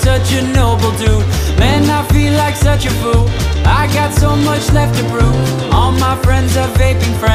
such a noble dude. Man, I feel like such a fool. I got so much left to prove. All my friends are vaping friends.